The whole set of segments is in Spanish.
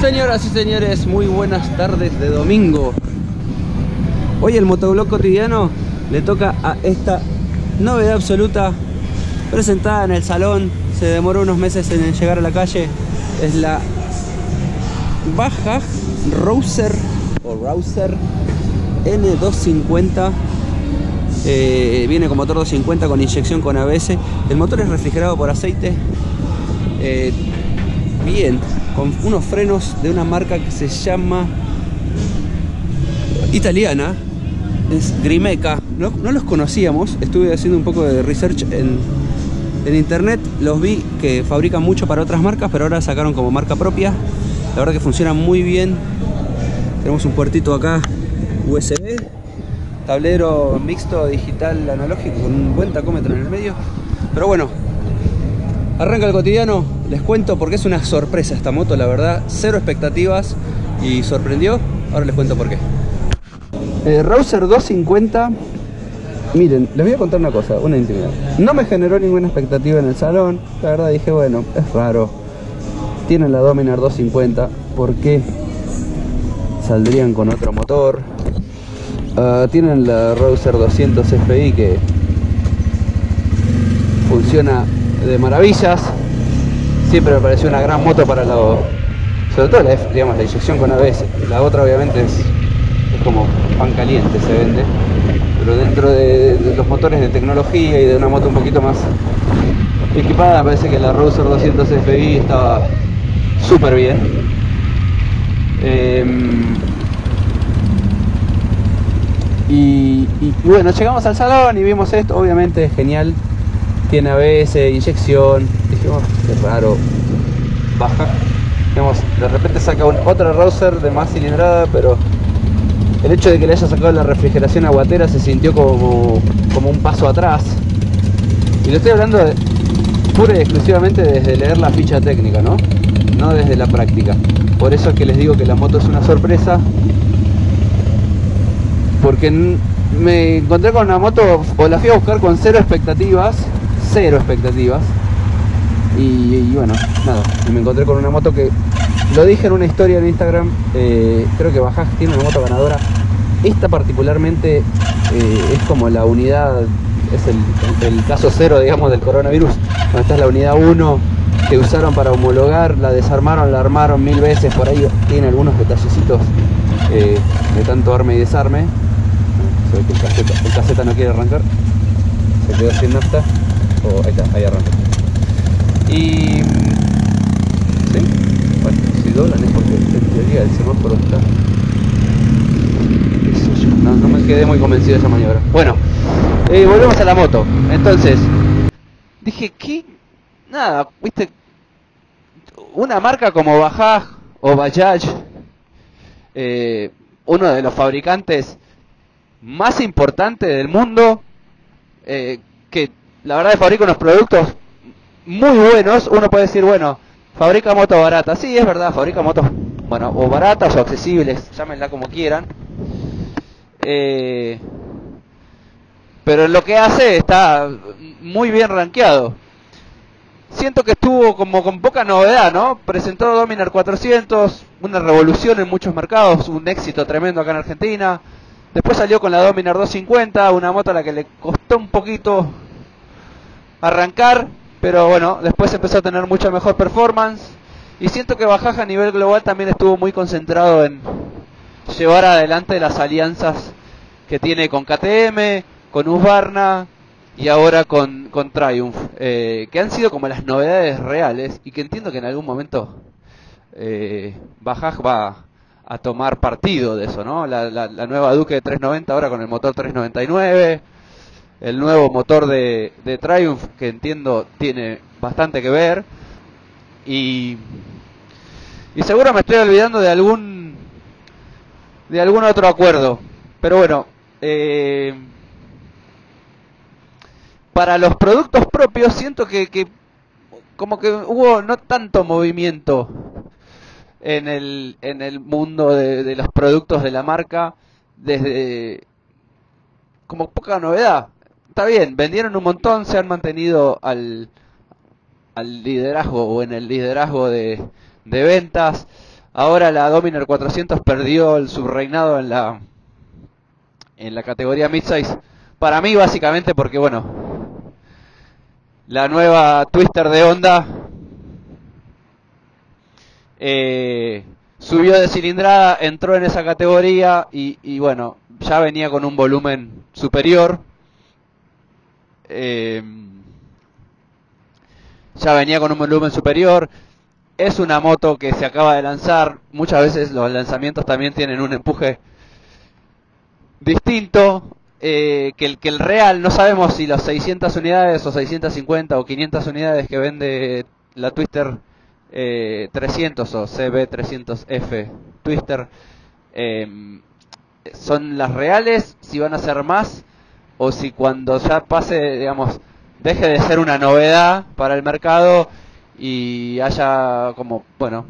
Señoras y señores, muy buenas tardes de domingo. Hoy el motoblog cotidiano le toca a esta novedad absoluta presentada en el salón. Se demoró unos meses en llegar a la calle. Es la Baja Rouser o Rouser N250. Eh, viene con motor 250 con inyección con ABS. El motor es refrigerado por aceite. Eh, bien, con unos frenos de una marca que se llama italiana, es Grimeca. No, los conocíamos, estuve haciendo un poco de research en, en internet, los vi que fabrican mucho para otras marcas, pero ahora sacaron como marca propia. La verdad que funciona muy bien. Tenemos un puertito acá USB, tablero mixto digital analógico con un buen tacómetro en el medio. Pero bueno, arranca el cotidiano. Les cuento porque es una sorpresa esta moto, la verdad. Cero expectativas y sorprendió. Ahora les cuento por qué. Eh, Rouser 250. Miren, les voy a contar una cosa, una intimidad. No me generó ninguna expectativa en el salón. La verdad dije, bueno, es raro. Tienen la Dominar 250. ¿Por qué saldrían con otro motor? Uh, tienen la Rouser 200 FI que funciona de maravillas. Siempre me pareció una gran moto para lo. Sobre todo la, digamos, la inyección con ABS. La otra obviamente es, es como pan caliente se vende. Pero dentro de, los motores de tecnología y de una moto un poquito más equipada, parece que la Rouser 200 FI estaba súper bien. Eh, y, y, bueno, llegamos al salón y vimos esto, obviamente es genial. Tiene ABS, inyección. Dijimos, qué raro. Baja. Digamos, de repente saca otra Rouser de más cilindrada, pero el hecho de que le haya sacado la refrigeración aguatera se sintió como, como un paso atrás. Y lo estoy hablando de, pura y exclusivamente desde leer la ficha técnica, ¿no? No desde la práctica. Por eso es que les digo que la moto es una sorpresa. Porque me encontré con una moto, o la fui a buscar con cero expectativas, cero expectativas. Y, bueno, nada, me encontré con una moto que, lo dije en una historia en Instagram, eh, creo que Bajaj tiene una moto ganadora. Esta particularmente eh, es como la unidad, es el, caso cero, digamos, del coronavirus. Esta es la unidad 1 que usaron para homologar, la desarmaron, la armaron mil veces, por ahí tiene algunos detallecitos eh, de tanto arme y desarme. Que el caseta, el caseta no quiere arrancar, se quedó sin nafta. Oh, ahí está, ahí arranca. Y. ¿Sí? Bueno, si doblan es porque en teoría el semáforo está. ¿Qué sé yo? No, me quedé muy convencido de esa maniobra. Bueno, eh, volvemos a la moto. Entonces, dije, ¿qué? Nada, viste. Una marca como Bajaj o Bajaj, eh, uno de los fabricantes más importantes del mundo, eh, que la verdad fabrica unos productos muy buenos, uno puede decir, bueno, fabrica motos baratas. Sí, es verdad, fabrica motos, bueno, o baratas o accesibles, llámenla como quieran. Eh, pero lo que hace está muy bien rankeado. Siento que estuvo como con poca novedad, ¿no? Presentó Dominar 400, una revolución en muchos mercados, un éxito tremendo acá en Argentina. Después salió con la Dominar 250, una moto a la que le costó un poquito arrancar, pero bueno, después empezó a tener mucha mejor performance. Y siento que Bajaja a nivel global también estuvo muy concentrado en llevar adelante las alianzas que tiene con KTM, con Husqvarna y ahora con, con Triumph, eh, que han sido como las novedades reales y que entiendo que en algún momento eh, Bajaj va a tomar partido de eso, ¿no? La, la, la nueva Duke 390 ahora con el motor 399 el nuevo motor de, de, Triumph que entiendo tiene bastante que ver. Y y seguro me estoy olvidando de algún de algún otro acuerdo. Pero bueno eh, para los productos propios siento que, que como que hubo no tanto movimiento en el en el mundo de, de los productos de la marca desde como poca novedad está bien, vendieron un montón, se han mantenido al, al liderazgo o en el liderazgo de, de ventas. Ahora la Dominar 400 perdió el subreinado en la en la categoría midsize. Para mí básicamente porque bueno, la nueva Twister de Honda eh, subió de cilindrada, entró en esa categoría y, y bueno, ya venía con un volumen superior. Eh, ya venía con un volumen superior. Es una moto que se acaba de lanzar. Muchas veces los lanzamientos también tienen un empuje distinto. Eh, que, el, que el real, no sabemos si las 600 unidades o 650 o 500 unidades que vende la Twister eh, 300 o CB300F Twister eh, son las reales, si van a ser más o si cuando ya pase, digamos, deje de ser una novedad para el mercado y haya como, bueno,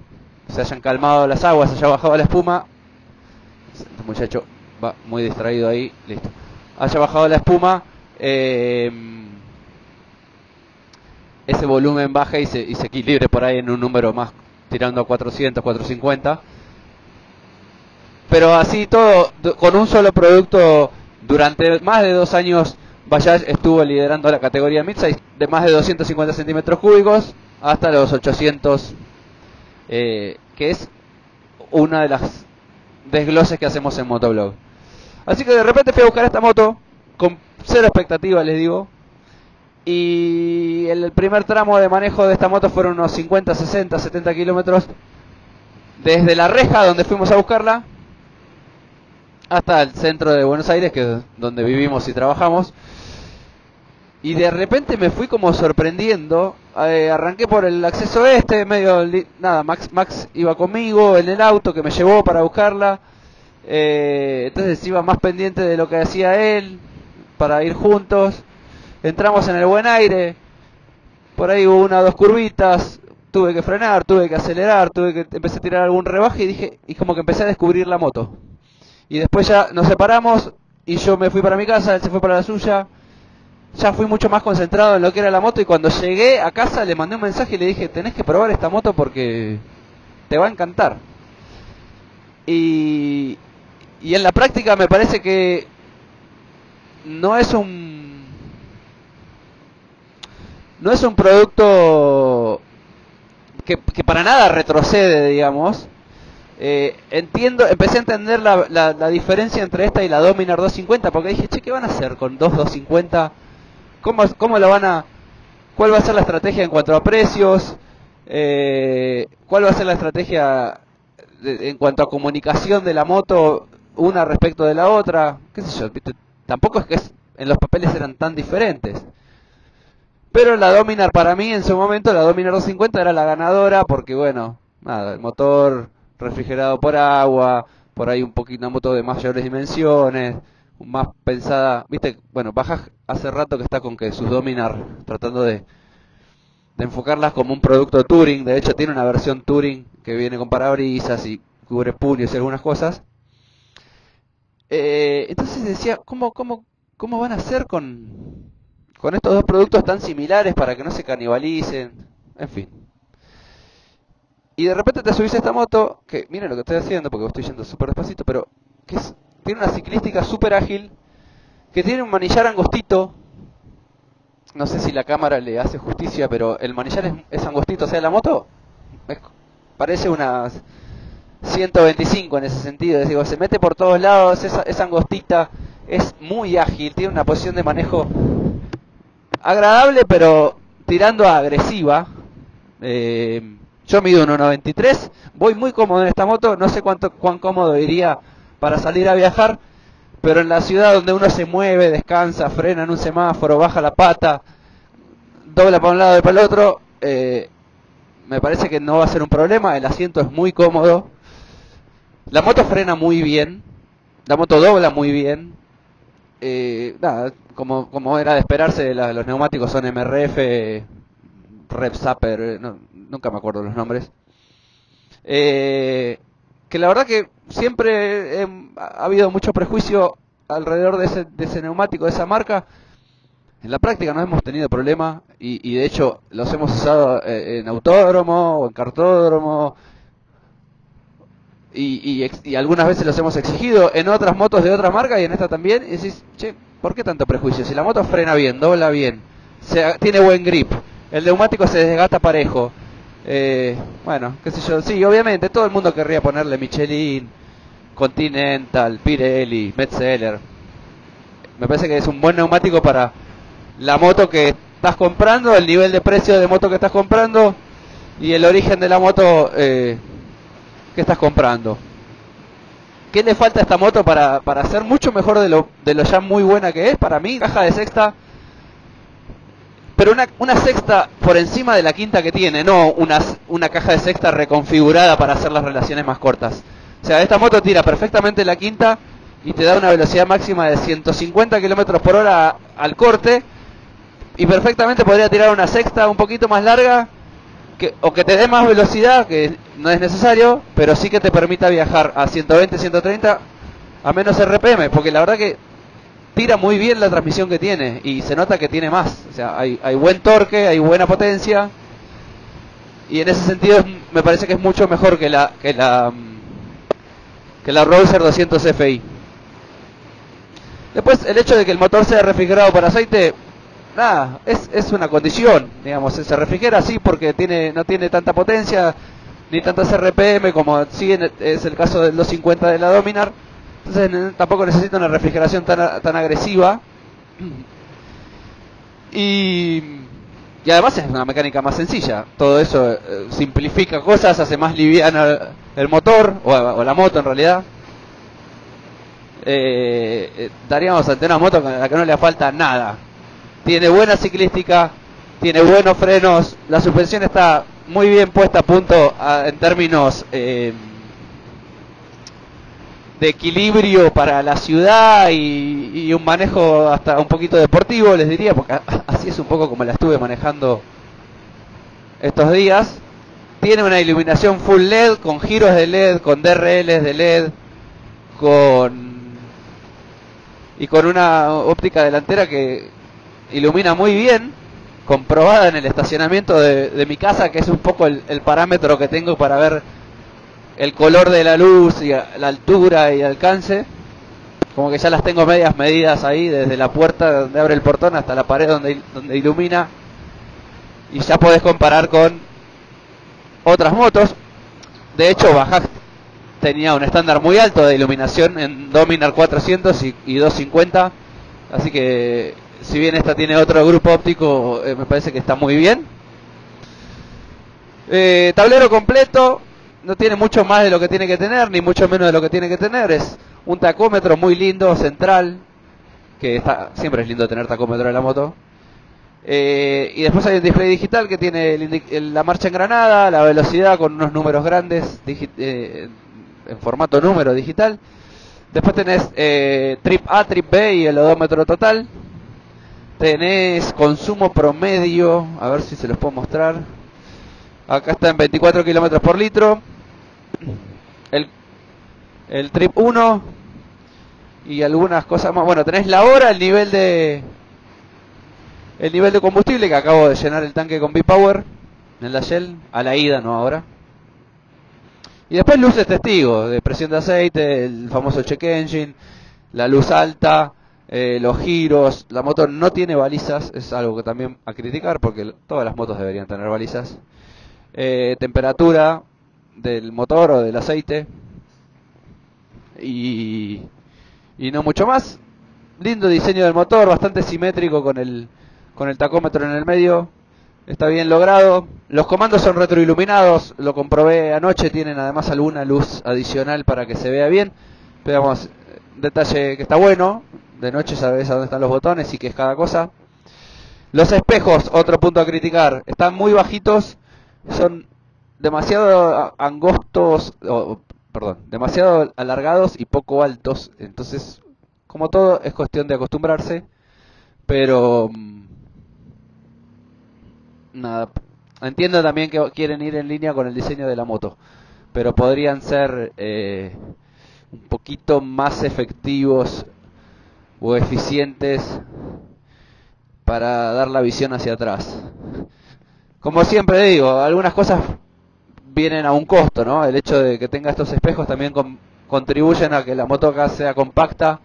se hayan calmado las aguas, haya bajado la espuma. Este muchacho va muy distraído ahí, listo. Haya bajado la espuma, eh, ese volumen baje y se, y se equilibre por ahí en un número más tirando a 400, 450. Pero así todo, con un solo producto, durante más de dos años, Bajaj estuvo liderando la categoría midsize de más de 250 centímetros cúbicos hasta los 800, eh, que es una de las desgloses que hacemos en Motoblog. Así que de repente fui a buscar esta moto, con cero expectativa les digo, y el primer tramo de manejo de esta moto fueron unos 50, 60, 70 kilómetros desde la reja donde fuimos a buscarla hasta el centro de Buenos Aires, que es donde vivimos y trabajamos. Y de repente me fui como sorprendiendo. Eh, arranqué por el acceso este, medio. Nada, Max, Max iba conmigo en el auto que me llevó para buscarla. Eh, entonces iba más pendiente de lo que hacía él para ir juntos. Entramos en el buen aire. Por ahí hubo una o dos curvitas. Tuve que frenar, tuve que acelerar, tuve que empecé a tirar algún rebaje y dije y como que empecé a descubrir la moto. Y después ya nos separamos y yo me fui para mi casa, él se fue para la suya. Ya fui mucho más concentrado en lo que era la moto y cuando llegué a casa le mandé un mensaje y le dije, tenés que probar esta moto porque te va a encantar. Y, y en la práctica me parece que no es un no es un producto que, que para nada retrocede, digamos, eh, entiendo, empecé a entender la, la, la, diferencia entre esta y la Dominar 250, porque dije, che, ¿qué van a hacer con dos 250? ¿Cómo, cómo lo van a, cuál va a ser la estrategia en cuanto a precios? Eh, ¿Cuál va a ser la estrategia de, en cuanto a comunicación de la moto una respecto de la otra? ¿Qué sé yo? Tampoco es que es, en los papeles eran tan diferentes. Pero la Dominar para mí en su momento, la Dominar 250 era la ganadora porque bueno, nada, el motor refrigerado por agua, por ahí un poquito una moto de mayores dimensiones, más pensada, viste, bueno, Baja hace rato que está con que sus Dominar, tratando de, de enfocarlas como un producto Touring, de hecho tiene una versión Touring que viene con parabrisas y cubre puños y algunas cosas. Eh, entonces decía, ¿cómo, cómo, ¿cómo van a hacer con, con estos dos productos tan similares para que no se canibalicen? En fin. Y de repente te subís a esta moto, que miren lo que estoy haciendo, porque estoy yendo súper despacito, pero que es, tiene una ciclística súper ágil, que tiene un manillar angostito. No sé si la cámara le hace justicia, pero el manillar es, angostito. O sea, la moto parece una 125 en ese sentido. Es, digo, se mete por todos lados, es, es angostita, es muy ágil, tiene una posición de manejo agradable, pero tirando a agresiva. Eh, yo mido 1,93, voy muy cómodo en esta moto, no sé cuánto cuán cómodo iría para salir a viajar, pero en la ciudad donde uno se mueve, descansa, frena en un semáforo, baja la pata, dobla para un lado y para el otro, eh, me parece que no va a ser un problema, el asiento es muy cómodo, la moto frena muy bien, la moto dobla muy bien, eh, nada, como, era de esperarse, los neumáticos son MRF, Rev Zapper, no, nunca me acuerdo los nombres. Eh, que la verdad que siempre ha habido mucho prejuicio alrededor de ese, de ese neumático, de esa marca. En la práctica no hemos tenido problema y, y de hecho los hemos usado eh, en autódromo o en cartódromo y, y, algunas veces los hemos exigido en otras motos de otras marcas y en esta también. Y decís, che, ¿por qué tanto prejuicio? Si la moto frena bien, dobla bien, se, tiene buen grip, el neumático se desgasta parejo. Eh, bueno, qué sé yo, sí, obviamente todo el mundo querría ponerle Michelin, Continental, Pirelli, Metzeler. Me parece que es un buen neumático para la moto que estás comprando, el nivel de precio de moto que estás comprando y el origen de la moto eh, que estás comprando. ¿Qué le falta a esta moto para, para ser mucho mejor de lo, de lo ya muy buena que es? Para mí, caja de sexta, pero una, una sexta por encima de la quinta que tiene, no una, una caja de sexta reconfigurada para hacer las relaciones más cortas. O sea, esta moto tira perfectamente la quinta y te da una velocidad máxima de 150 km por hora al corte y perfectamente podría tirar una sexta un poquito más larga que, o que te dé más velocidad, que no es necesario, pero sí que te permita viajar a 120, 130 a menos RPM, porque la verdad que tira muy bien la transmisión que tiene y se nota que tiene más, o sea, hay, hay buen torque, hay buena potencia y en ese sentido me parece que es mucho mejor que la que la que la Roadster 200 FI. Después el hecho de que el motor sea refrigerado por aceite nada, es, es una condición, digamos, se refrigera así porque tiene no tiene tanta potencia ni tantas RPM como sí es el caso del 250 de la Dominar, entonces tampoco necesita una refrigeración tan, tan agresiva. Y, y además es una mecánica más sencilla, todo eso eh, simplifica cosas, hace más liviano el motor, o, la moto en realidad. Eh, eh, daríamos ante una moto a la que no le falta nada, tiene buena ciclística, tiene buenos frenos, la suspensión está muy bien puesta a punto en términos de equilibrio para la ciudad y, un manejo hasta un poquito deportivo, les diría, porque así es un poco como la estuve manejando estos días. Tiene una iluminación full LED, con giros de LED, con DRLs de LED, con y con una óptica delantera que ilumina muy bien, comprobada en el estacionamiento de, mi casa, que es un poco el, parámetro que tengo para ver el color de la luz y la altura y alcance. Como que ya las tengo medias medidas ahí, desde la puerta donde abre el portón hasta la pared donde, donde ilumina. Y ya podés comparar con otras motos. De hecho, Bajaj tenía un estándar muy alto de iluminación en Dominar 400 y, y 250. Así que si bien esta tiene otro grupo óptico, eh, me parece que está muy bien. Eh, tablero completo, no tiene mucho más de lo que tiene que tener, ni mucho menos de lo que tiene que tener. Es un tacómetro muy lindo, central, que está, siempre es lindo tener tacómetro en la moto. Eh, y después hay un display digital que tiene la marcha engranada, la velocidad con unos números grandes en formato número digital. Después tenés trip A, trip B y el odómetro total. Tenés consumo promedio, a ver si se los puedo mostrar. Acá está en 24 kilómetros por litro. El, el trip 1 y algunas cosas más. Bueno, tenés la hora, el nivel de el nivel de combustible que acabo de llenar el tanque con B-Power en la Shell, a la ida, no ahora. Y después luces testigo de presión de aceite, el famoso check engine, la luz alta, eh, los giros, la moto no tiene balizas, es algo que también a criticar porque todas las motos deberían tener balizas. Eh, temperatura del motor o del aceite y, y no mucho más. Lindo diseño del motor, bastante simétrico con el, con el tacómetro en el medio. Está bien logrado. Los comandos son retroiluminados, lo comprobé anoche, tienen además alguna luz adicional para que se vea bien. Veamos, detalle que está bueno, de noche sabes a dónde están los botones y qué es cada cosa. Los espejos, otro punto a criticar, están muy bajitos, son demasiado angostos, perdón, demasiado alargados y poco altos. Entonces, como todo, es cuestión de acostumbrarse, pero mm, nada, entiendo también que quieren ir en línea con el diseño de la moto, pero podrían ser eh, un poquito más efectivos o eficientes para dar la visión hacia atrás. Como siempre digo, algunas cosas vienen a un costo, ¿no? El hecho de que tenga estos espejos también contribuyen a que la moto acá sea compacta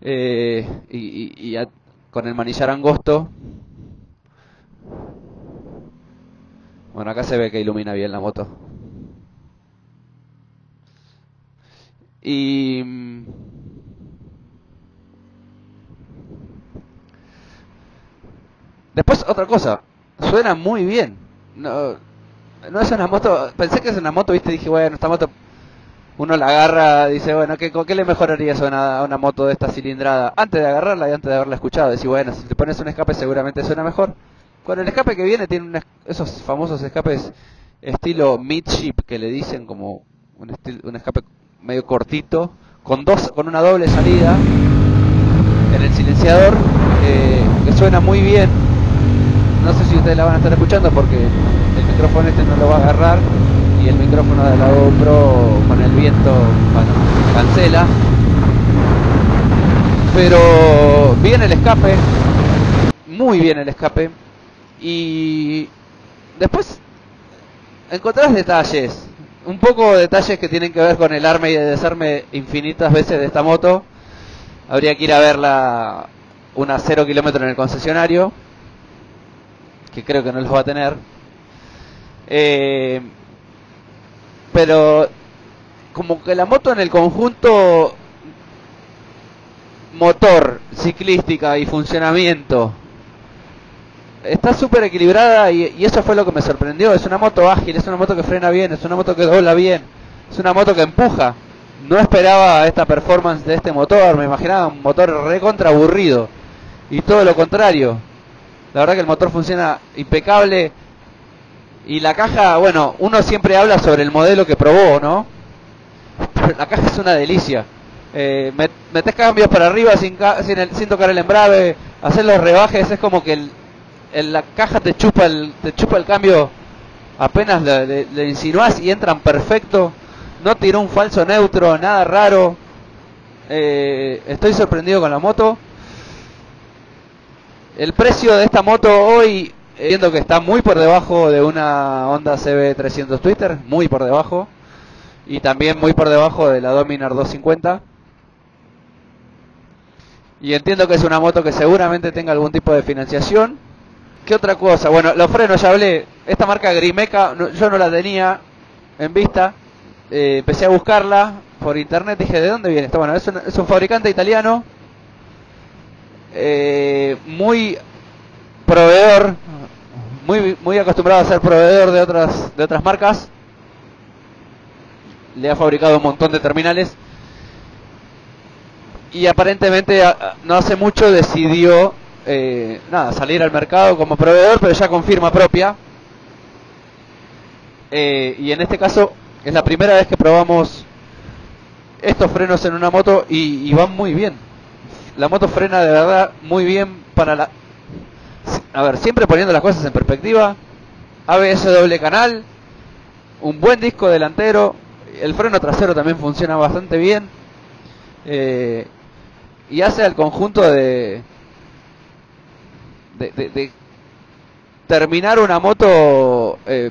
eh, y, con el manillar angosto. Bueno, acá se ve que ilumina bien la moto. Y después otra cosa, suena muy bien. No, no es una moto, pensé que es una moto, viste, dije, bueno, esta moto uno la agarra, dice, bueno, ¿qué, ¿qué le mejoraría eso a una, moto de esta cilindrada? Antes de agarrarla y antes de haberla escuchado, decir, bueno, si te pones un escape seguramente suena mejor. Con el escape que viene tiene esos famosos escapes estilo midship que le dicen como un, un escape medio cortito, con dos, con una doble salida en el silenciador, eh, que suena muy bien. No sé si ustedes la van a estar escuchando porque micrófono este no lo va a agarrar y el micrófono de la GoPro con el viento, cancela. Pero bien el escape, muy bien el escape. Y después encontrás detalles, un poco detalles que tienen que ver con el arme y el desarme infinitas veces de esta moto. Habría que ir a verla una 0 kilómetros en el concesionario, que creo que no los va a tener. Eh, pero como que la moto en el conjunto motor, ciclística y funcionamiento está súper equilibrada y, y, eso fue lo que me sorprendió. Es una moto ágil, es una moto que frena bien, es una moto que dobla bien, es una moto que empuja. No esperaba esta performance de este motor, me imaginaba un motor recontra aburrido. Y todo lo contrario. La verdad que el motor funciona impecable, y la caja, bueno, uno siempre habla sobre el modelo que probó, ¿no? Pero la caja es una delicia. Eh, metes cambios para arriba sin, sin, tocar el embrague, hacer los rebajes, es como que el, la caja te chupa el, te chupa el cambio apenas le, le, insinuas y entran perfecto. No tiró un falso neutro, nada raro. Eh, estoy sorprendido con la moto. El precio de esta moto hoy viendo que está muy por debajo de una Honda CB300 Twitter, muy por debajo. Y también muy por debajo de la Dominar 250. Y entiendo que es una moto que seguramente tenga algún tipo de financiación. ¿Qué otra cosa? Bueno, los frenos ya hablé. Esta marca Grimeca yo no la tenía en vista. Eh, empecé a buscarla por internet. Dije, ¿de dónde viene? Bueno, es un, es un fabricante italiano. Eh, muy proveedor muy, muy acostumbrado a ser proveedor de otras, de otras marcas. Le ha fabricado un montón de terminales. Y aparentemente no hace mucho decidió eh, nada, salir al mercado como proveedor, pero ya con firma propia. Eh, y en este caso es la primera vez que probamos estos frenos en una moto y, y van muy bien. La moto frena de verdad muy bien para la, a ver, siempre poniendo las cosas en perspectiva, ABS doble canal, un buen disco delantero, el freno trasero también funciona bastante bien, eh, y hace al conjunto de, de, terminar una moto eh,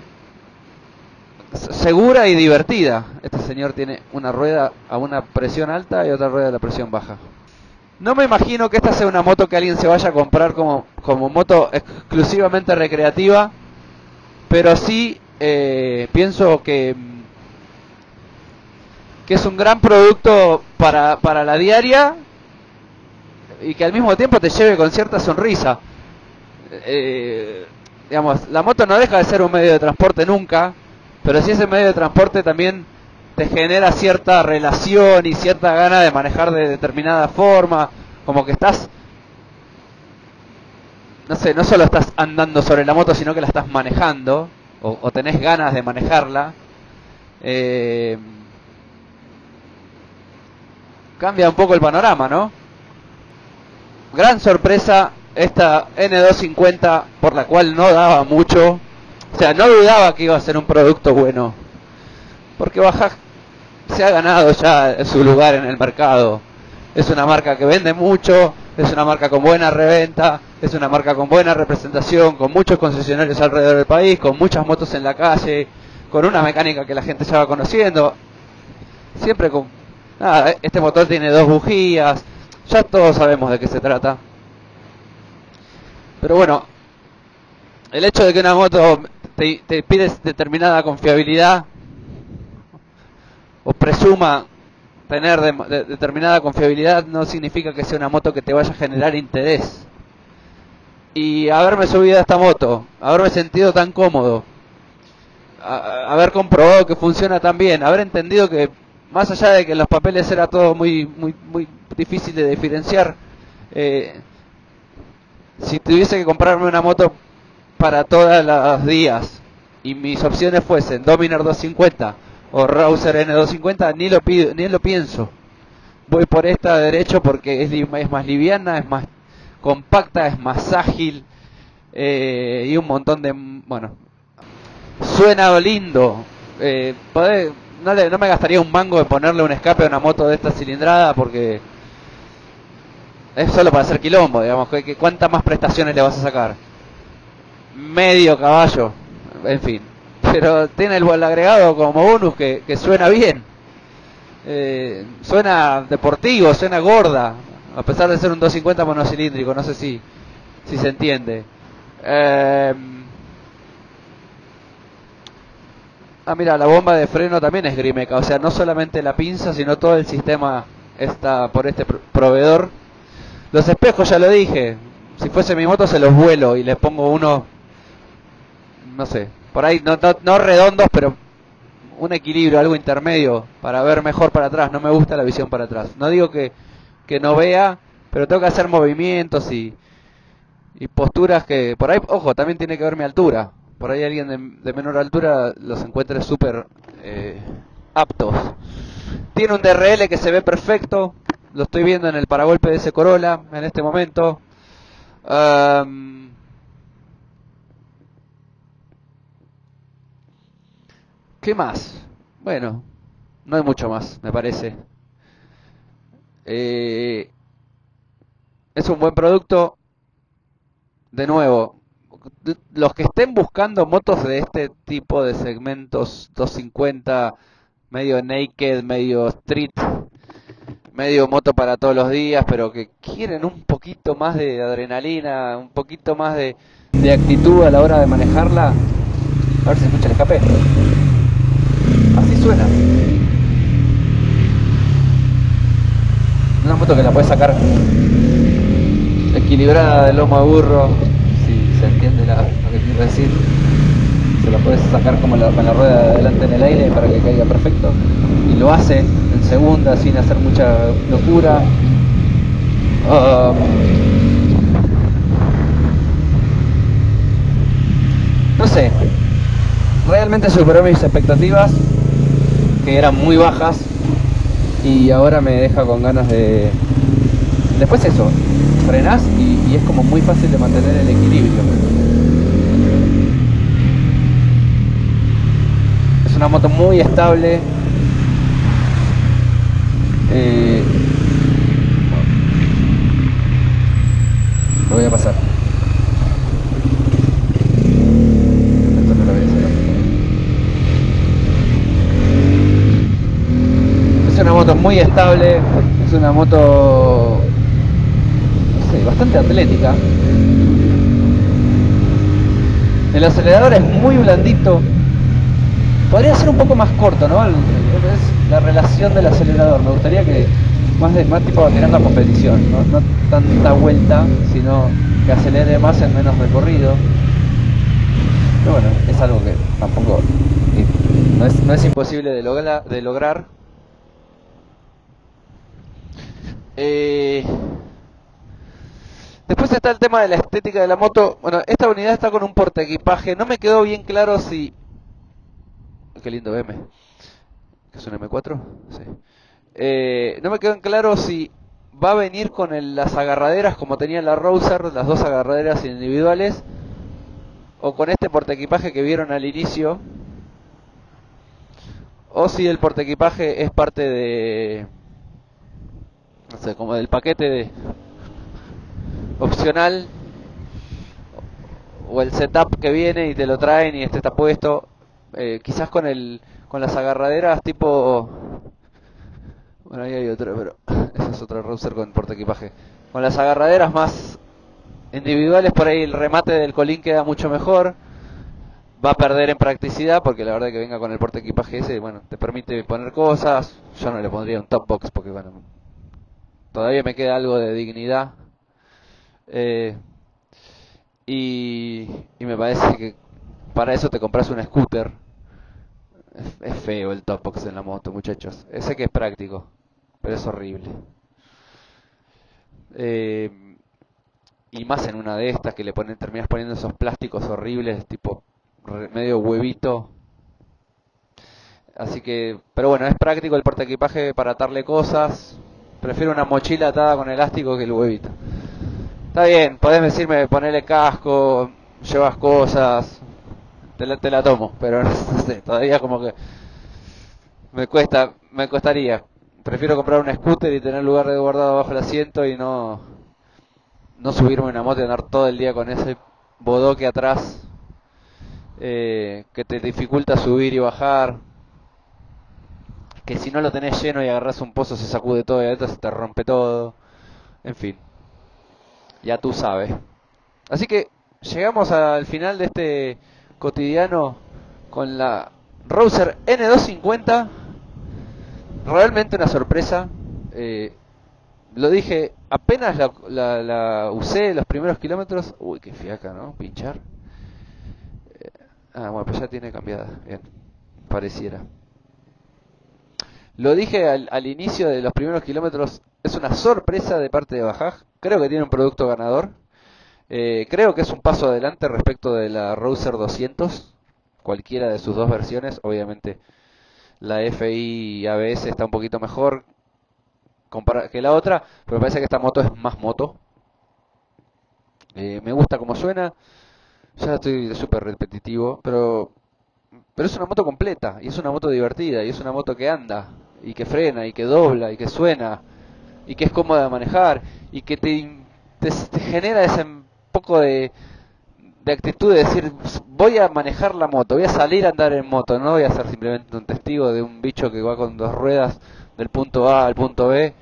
segura y divertida. Este señor tiene una rueda a una presión alta y otra rueda a la presión baja. No me imagino que esta sea una moto que alguien se vaya a comprar como, como moto exclusivamente recreativa, pero sí eh, pienso que, que es un gran producto para, para la diaria y que al mismo tiempo te lleve con cierta sonrisa. Eh, digamos, la moto no deja de ser un medio de transporte nunca, pero si ese medio de transporte también te genera cierta relación y cierta gana de manejar de determinada forma, como que estás, no sé, no solo estás andando sobre la moto, sino que la estás manejando, o, tenés ganas de manejarla. Eh, cambia un poco el panorama, ¿no? Gran sorpresa esta N250 por la cual no daba mucho, o sea, no dudaba que iba a ser un producto bueno, porque Baja se ha ganado ya su lugar en el mercado. Es una marca que vende mucho, es una marca con buena reventa, es una marca con buena representación, con muchos concesionarios alrededor del país, con muchas motos en la calle, con una mecánica que la gente ya va conociendo, siempre con... Este motor tiene dos bujías, ya todos sabemos de qué se trata. Pero bueno, el hecho de que una moto te, te pide determinada confiabilidad o presuma tener determinada confiabilidad no significa que sea una moto que te vaya a generar interés. Y haberme subido a esta moto, haberme sentido tan cómodo, haber comprobado que funciona tan bien, haber entendido que más allá de que en los papeles era todo muy muy muy difícil de diferenciar, eh, si tuviese que comprarme una moto para todos los días y mis opciones fuesen Dominar 250 o Rouser N250, ni lo pido, ni lo pienso. Voy por esta derecho porque es, es más liviana, es más compacta, es más ágil eh, y un montón de... Bueno, suena lindo. Eh, no, le, no me gastaría un mango de ponerle un escape a una moto de esta cilindrada porque es solo para hacer quilombo, digamos. Que, ¿Cuántas más prestaciones le vas a sacar? Medio caballo, en fin pero tiene el, agregado como bonus que, suena bien. Eh, suena deportivo, suena gorda, a pesar de ser un 250 monocilíndrico, no sé si, si se entiende. Eh, ah, mira, la bomba de freno también es Grimeca, o sea, no solamente la pinza, sino todo el sistema está por este proveedor. Los espejos, ya lo dije, si fuese mi moto se los vuelo y les pongo uno, no sé, por ahí no, no, redondos, pero un equilibrio, algo intermedio para ver mejor para atrás. No me gusta la visión para atrás. No digo que, que no vea, pero tengo que hacer movimientos y, y posturas que por ahí, ojo, también tiene que ver mi altura. Por ahí alguien de, menor altura los encuentre súper eh, aptos. Tiene un DRL que se ve perfecto. Lo estoy viendo en el paragolpe de ese Corolla en este momento. ¿Qué más? Bueno, no hay mucho más, me parece. Eh, es un buen producto. De nuevo, los que estén buscando motos de este tipo de segmentos 250, medio naked, medio street, medio moto para todos los días, pero que quieren un poquito más de adrenalina, un poquito más de, de actitud a la hora de manejarla. A ver si escucha el escape. Suena. Una moto que la puedes sacar equilibrada del lomo de burro, si se entiende lo que quiero decir. Se la puedes sacar como la, con la rueda de adelante en el aire para que caiga perfecto. Y lo hace en segunda sin hacer mucha locura. Um, no sé, realmente superó mis expectativas que eran muy bajas y ahora me deja con ganas de... Después eso, frenás y, es como muy fácil de mantener el equilibrio. Es una moto muy estable. Eh, lo voy a pasar. una moto muy estable, es una moto bastante atlética. El acelerador es muy blandito. Podría ser un poco más corto, ¿no? Es la relación del acelerador. Me gustaría que más, de, más tipo tirando a competición, ¿no? no tanta vuelta, sino que acelere más en menos recorrido. Pero bueno, es algo que tampoco no es, no es imposible de lograr Eh, después está el tema de la estética de la moto. Bueno, esta unidad está con un porte equipaje. No me quedó bien claro si... Qué lindo M. ¿Que es un M4? Sí. Eh, no me quedó en claro si va a venir con las agarraderas como tenía la Rouser, las dos agarraderas individuales, o con este porte equipaje que vieron al inicio, o si el porte equipaje es parte de no sé, como del paquete de opcional o el setup que viene y te lo traen y este está puesto. Eh, quizás con el con las agarraderas tipo... Bueno, ahí hay otro, pero ese es otro rouser con porta equipaje. Con las agarraderas más individuales, por ahí el remate del colín queda mucho mejor. Va a perder en practicidad porque la verdad que venga con el porta equipaje ese, bueno, te permite poner cosas. Yo no le pondría un top box porque, bueno, todavía me queda algo de dignidad. Eh, y, me parece que para eso te compras un scooter. Es, feo el top box en la moto, muchachos. Sé que es práctico, pero es horrible. Eh, y más en una de estas que le ponen, terminas poniendo esos plásticos horribles, tipo medio huevito. Así que, pero bueno, es práctico el porta equipaje para atarle cosas. Prefiero una mochila atada con elástico que el huevito. Está bien, podés decirme ponerle casco, llevas cosas, te la, te la tomo, pero no sé, todavía como que me cuesta, me costaría. Prefiero comprar un scooter y tener lugar de guardado bajo el asiento y no no subirme una moto y andar todo el día con ese bodoque atrás eh, que te dificulta subir y bajar. Que si no lo tenés lleno y agarras un pozo se sacude todo y adentro se te rompe todo. En fin, ya tú sabes. Así que llegamos al final de este cotidiano con la Rouser N250. Realmente una sorpresa. Eh, lo dije, apenas la, la, usé los primeros kilómetros. Uy, qué fiaca, ¿no? Pinchar. Eh, ah, bueno, pues ya tiene cambiada. Bien, pareciera. Lo dije al, inicio de los primeros kilómetros, es una sorpresa de parte de Bajaj. Creo que tiene un producto ganador. Eh, creo que es un paso adelante respecto de la Rouser 200, cualquiera de sus dos versiones. Obviamente la FI ABS está un poquito mejor que la otra, pero me parece que esta moto es más moto. Eh, me gusta como suena. Ya estoy súper repetitivo, pero pero es una moto completa y es una moto divertida y es una moto que anda y que frena y que dobla y que suena y que es cómoda de manejar y que te, te genera ese poco de, de actitud de decir, voy a manejar la moto, voy a salir a andar en moto, no voy a ser simplemente un testigo de un bicho que va con dos ruedas del punto A al punto B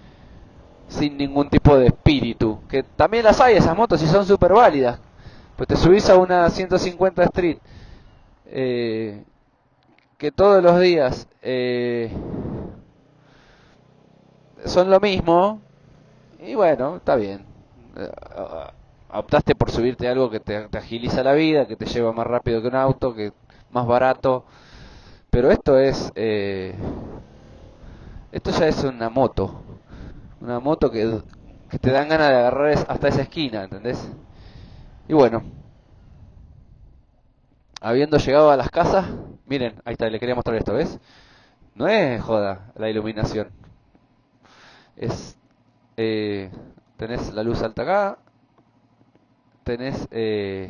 sin ningún tipo de espíritu. Que también las hay esas motos y son súper válidas. Pues te subís a una 150 Street eh, que todos los días eh, son lo mismo y bueno, está bien optaste por subirte algo que te, agiliza la vida, que te lleva más rápido que un auto, que más barato. Pero esto es, eh, esto ya es una moto, una moto que, que te dan ganas de agarrar hasta esa esquina, ¿entendés? Y bueno, habiendo llegado a las casas, miren, ahí está, le quería mostrar esto, ¿ves? No es joda la iluminación. Es, eh, tenés la luz alta acá, tenés eh,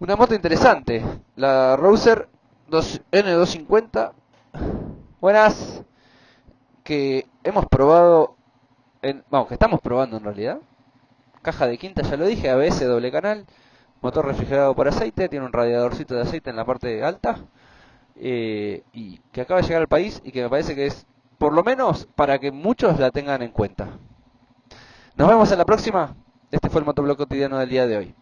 una moto interesante, la Rouser N250. Buenas, que hemos probado, en, vamos, que estamos probando en realidad. Caja de quinta, ya lo dije, ABS doble canal, motor refrigerado por aceite, tiene un radiadorcito de aceite en la parte alta. Eh, y que acaba de llegar al país y que me parece que es, por lo menos, para que muchos la tengan en cuenta. Nos vemos en la próxima. Este fue el Motoblog cotidiano del día de hoy.